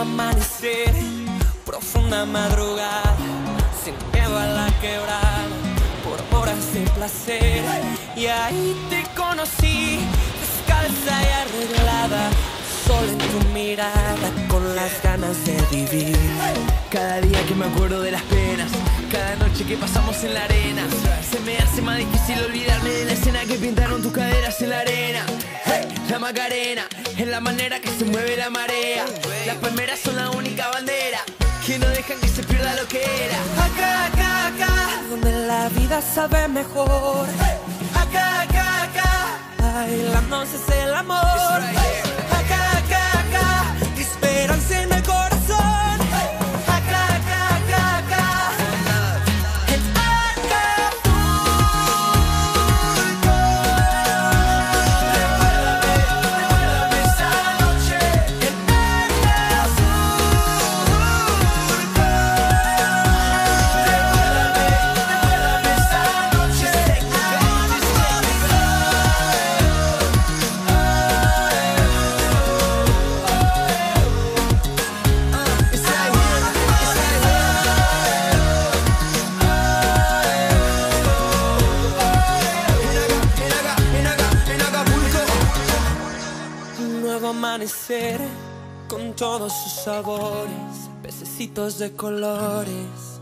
Amanecer, profunda madrugada, sin miedo a la quebrada, por horas de placer. Y ahí te conocí, descalza y arreglada, sol en tu mirada, con las ganas de vivir. Cada día que me acuerdo de las penas, cada noche que pasamos en la arena, se me hace más difícil olvidarme de la escena que pintaron tus caderas en la arena. Hey, la Macarena es la manera que se mueve la marea. Las palmeras son la única bandera que no dejan que se pierda lo que era. Acá, acá, acá, donde la vida sabe mejor. Amanecer con todos sus sabores, pececitos de colores.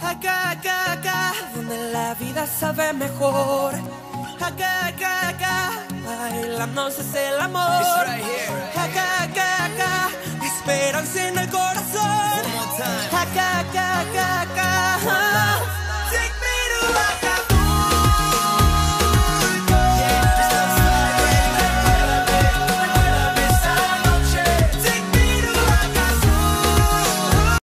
Acá, acá, acá, donde la vida sabe mejor. Acá, acá, acá, bailamos es el amor.